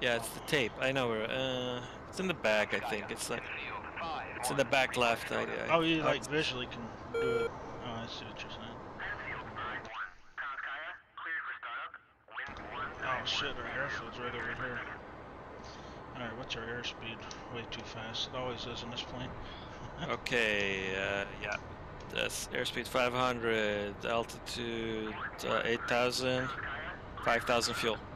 Yeah, it's the tape. I know where. Uh, it's in the back. I think it's like it's in the back left. I, I, Oh, you like visually can do it. Oh, I see what you're saying. Oh shit, our airfield's right over here. Alright, what's our airspeed? Way too fast. It always is in this plane. Okay. Uh, yeah. That's airspeed 500, altitude uh, 8,000, 5,000 fuel.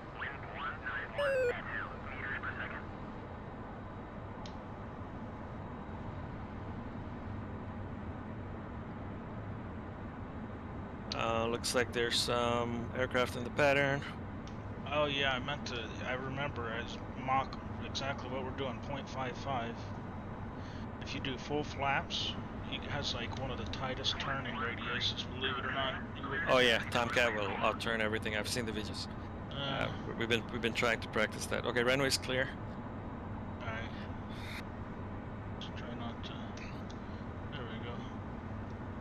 Uh, looks like there's some aircraft in the pattern. Oh yeah, I meant to. I remember as mock exactly what we're doing. 0.55. If you do full flaps, he has like one of the tightest turning radiuses. Believe it or not. Oh yeah, Tomcat will outturn everything. I've seen the videos. Uh, Uh, we've been we've been trying to practice that. Okay, runway's clear. Alright. Just try not to. There we go.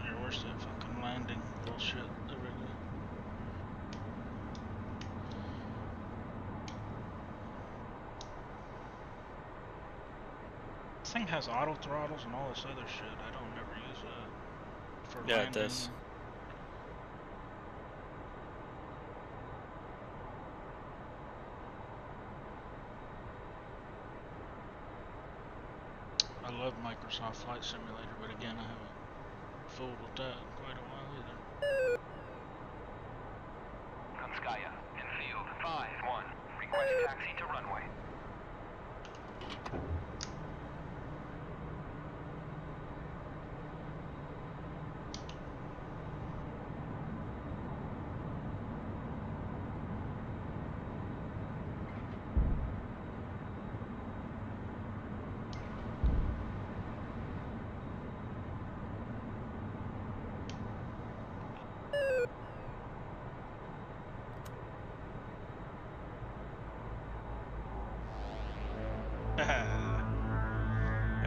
There, where's that fucking landing bullshit? There we go. This thing has auto throttles and all this other shit. I don't ever use it for Yeah, it does. I love Microsoft Flight Simulator, but again, I haven't fooled with that in quite a while either. Konskaya, Enfield 5-1. Request taxi to runway.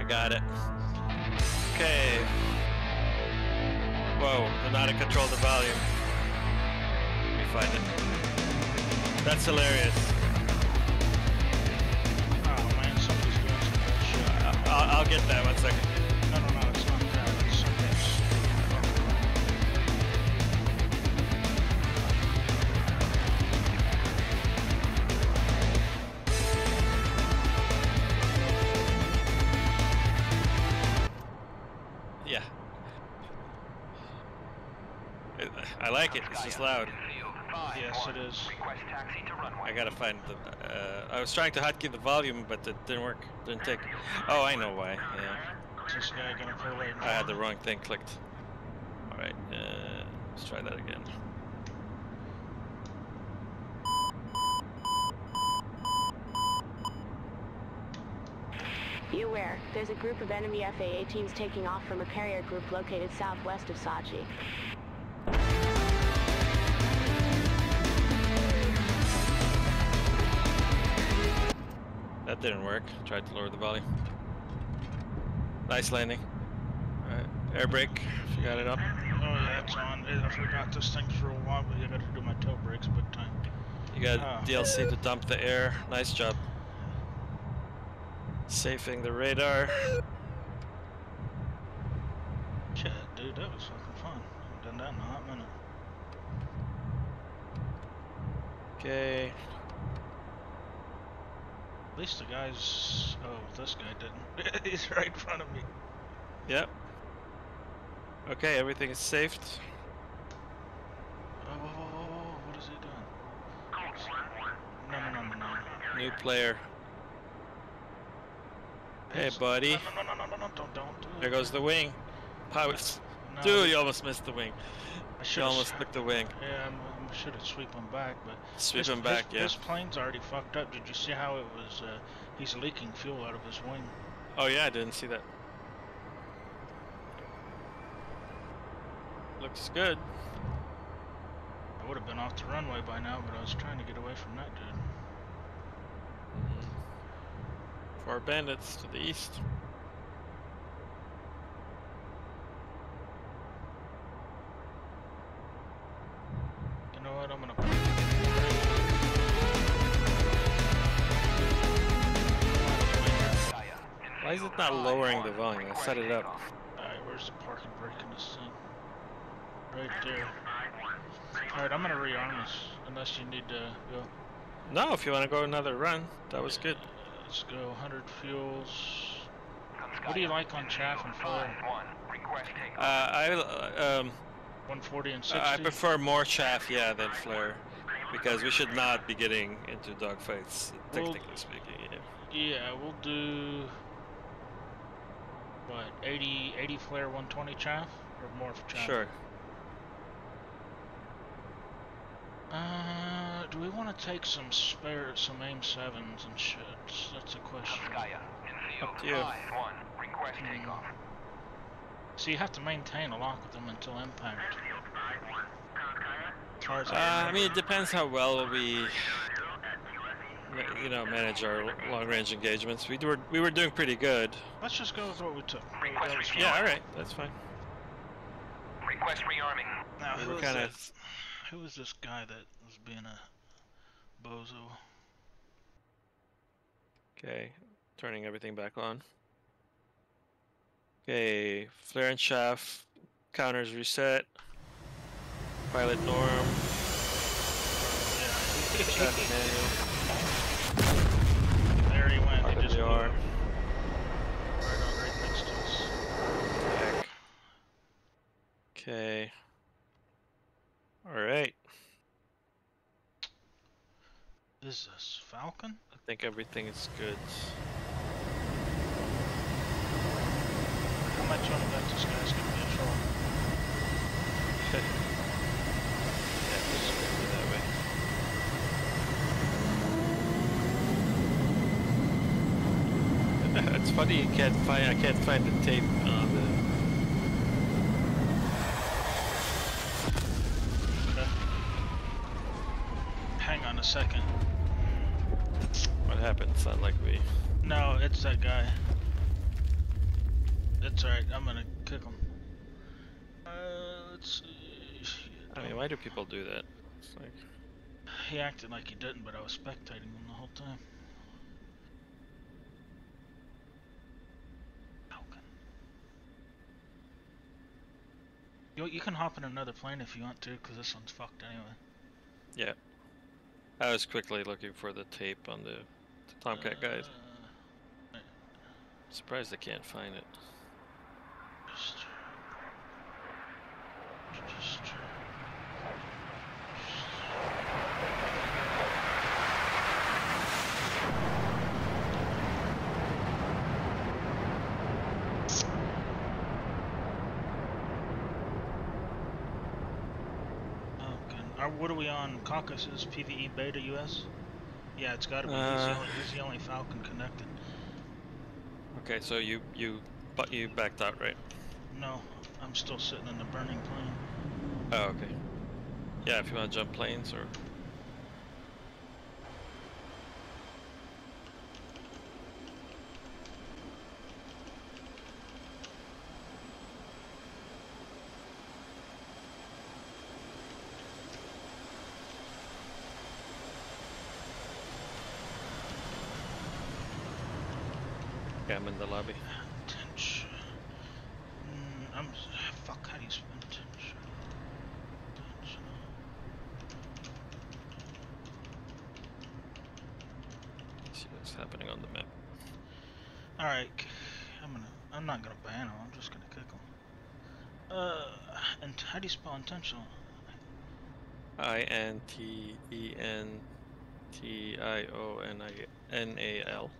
I got it. Okay. Whoa, I know how to control of the volume. Let me find it. That's hilarious. oh man, somebody's doing some bullshit. Uh, I'll, I'll get that one second. It. It's just loud. Yes, it is. Request taxi to runway. I gotta find the. Uh, I was trying to hotkey the volume, but it didn't work. Didn't take. Oh, I know why. Yeah. This guy gonna pull right I had the wrong thing clicked. Alright, uh, let's try that again. Be aware, there's a group of enemy F/A-18s taking off from a carrier group located southwest of Sochi. That didn't work. Tried to lower the volume. Nice landing. Alright, air brake, if you got it up. Oh yeah, it's on. I forgot this thing for a while, but I gotta do my toe brakes big time. You got Ah. DLC to dump the air. Nice job. Safing the radar. Shit, dude, that was fucking fun. Haven't done that in a hot minute. Okay. At least the guys. Oh, this guy didn't. He's right in front of me. Yep. Okay, everything is saved. Oh, whoa, whoa, whoa, whoa, what is he doing? No, no, no, no, no. New player. Hey, buddy. No, no, no, no, no, no, don't, don't do it. There goes the wing. Pirates. No, Dude, you almost missed the wing. Should almost took the wing. Yeah, I'm should have sweep him back, but Sweep him back, his, yeah. His plane's already fucked up. Did you see how it was? Uh, he's leaking fuel out of his wing. Oh yeah, I didn't see that. Looks good. I would have been off the runway by now, but I was trying to get away from that dude. Four bandits to the east. Is it not lowering the volume? I set it up. Alright, where's the parking brake in this thing? Right there. Alright, I'm gonna rearm us, unless you need to go. No, if you want to go another run, that was good. Let's go 100 fuels. What do you like on chaff and flare? One. Request takeoff. Uh, I uh, um, 140 and 60? I prefer more chaff, yeah, than flare, because we should not be getting into dogfights, Well- technically speaking. Yeah. Yeah, we'll do. What, 80, 80 flare 120 chaff? Or more for chaff? Sure. Uh, do we want to take some spare, some AIM-7s and shit? That's a question. Skya, Enfield. Up to you. Five. One. Request Hmm. takeoff. So you have to maintain a lock with them until impact. As far as Uh, I I mean, it depends how well we, ma- you know, manage our long-range engagements. We were we were doing pretty good. Let's just go with what we took. Request refueling. Yeah, all right, that's fine. Request rearming. Now, We who were is kind that? of Who is this guy that was being a bozo? okay. Turning everything back on. Okay, flare and chaff counters reset. Pilot norm. Chaff he went. He just. Right on, right next to us. Back. Okay. All right. Is this Falcon? I think everything is good. How much on this guy's gonna be trouble? Yeah, let's just go that way. it's funny you can't find I can't find the tape on the Hang on a second. what happened. It's not like we No, it's that guy. It's alright, I'm gonna kick him. Uh, let's see. I mean why do people do that? It's like He acted like he didn't, but I was spectating him the whole time. Falcon. You, you can hop in another plane if you want to, because this one's fucked anyway. yeah. I was quickly looking for the tape on the, the Tomcat guys. Uh, Surprised I can't find it. Just, just, Okay. Are, what are we on? Caucasus PVE Beta US? Yeah, it's got to be. he's, the Uh, only, he's the only Falcon connected. Okay, so you you but you backed out, right? No, I'm still sitting in the burning plane. Oh, okay. Yeah, if you want to jump planes or Okay, I'm in the lobby. Tension. Mm, I'm. Fuck, how do you spell tension? Tension. See what's happening on the map. Alright, I'm gonna. I'm not gonna ban him, I'm just gonna kick him. Uh, and how do you spell intentional? I N T E N T I O N I N A L.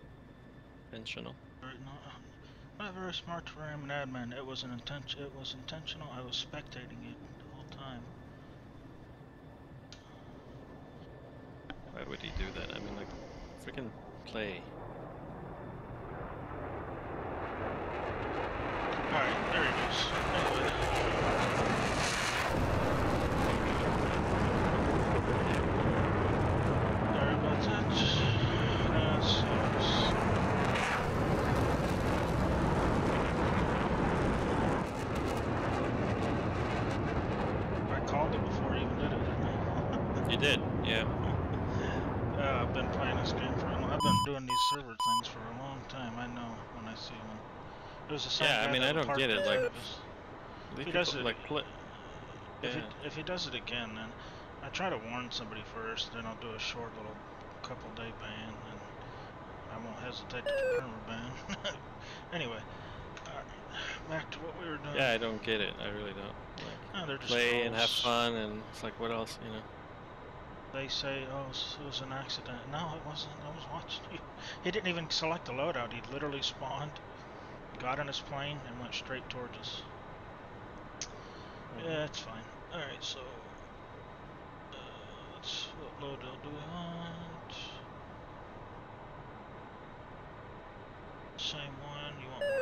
Intentional. Right, no, um, Not very smart for him, an admin. It was an intention. It was intentional. I was spectating it the whole time. Why would he do that? I mean, like, freaking play. Alright, there he goes. Anyway. Sorry about that. That's yes. I called it before he did it. You did, yeah. Uh, I've been playing this game for a while. I've been doing these server things for a long time. I know when I see one. It was the Yeah, I mean, I don't get it, like- us. He does it- like pl- If, he, if he does it again, then I try to warn somebody first, then I'll do a short little couple day ban, and I won't hesitate to permaban. anyway, alright, back to what we were doing. Yeah, I don't get it. I really don't. Like, just play and have fun, and it's like, what else, you know? They say, oh, it was an accident. No, it wasn't. I was watching you. He didn't even select the loadout. He literally spawned, got in his plane, and went straight towards us. Mhm. Yeah, it's fine. Alright, so... Uh, let's, what loadout do we want? Same one. You want